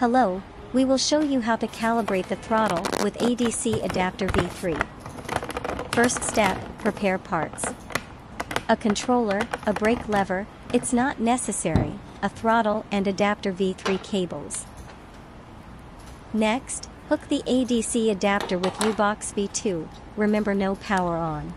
Hello, we will show you how to calibrate the throttle with ADC adapter V3. First step, prepare parts. A controller, a brake lever, it's not necessary, a throttle and adapter V3 cables. Next, hook the ADC adapter with U-Box V2, remember no power on.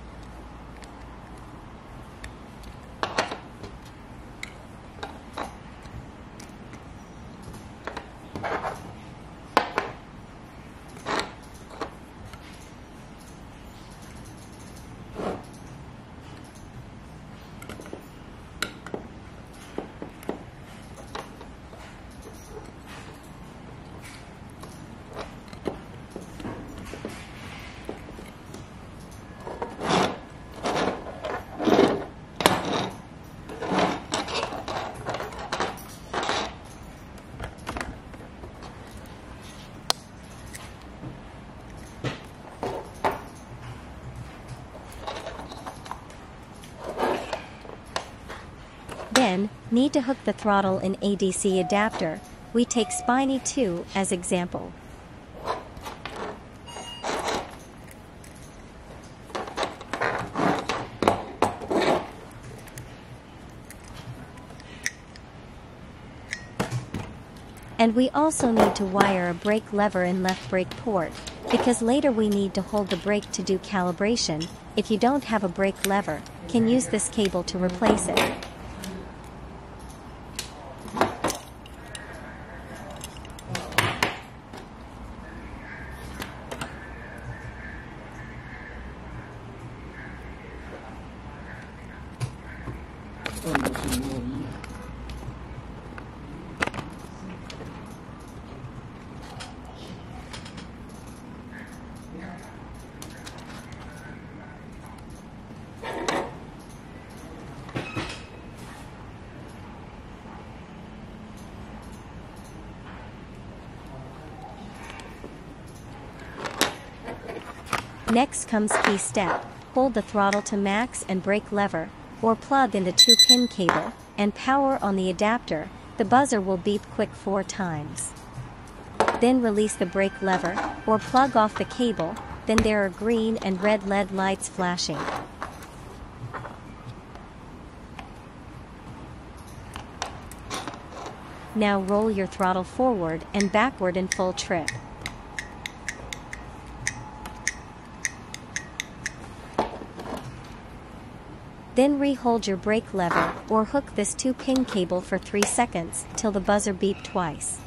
Need to hook the throttle in ADC adapter, we take Spiny 2 as example. And we also need to wire a brake lever in left brake port, because later we need to hold the brake to do calibration, if you don't have a brake lever, can use this cable to replace it. Next comes key step, hold the throttle to max and brake lever, or plug in the 2-pin cable, and power on the adapter, the buzzer will beep quick 4 times. Then release the brake lever, or plug off the cable, then there are green and red LED lights flashing. Now roll your throttle forward and backward in full trip. Then rehold your brake lever or hook this 2 pin cable for 3 seconds till the buzzer beep twice.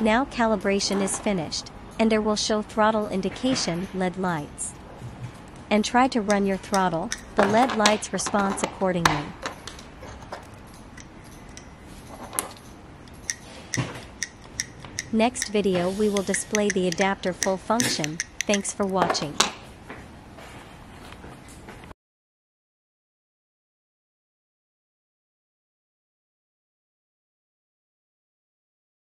Now calibration is finished, and there will show throttle indication LED lights. And try to run your throttle, the LED lights response accordingly. Next video we will display the adapter full function, thanks for watching.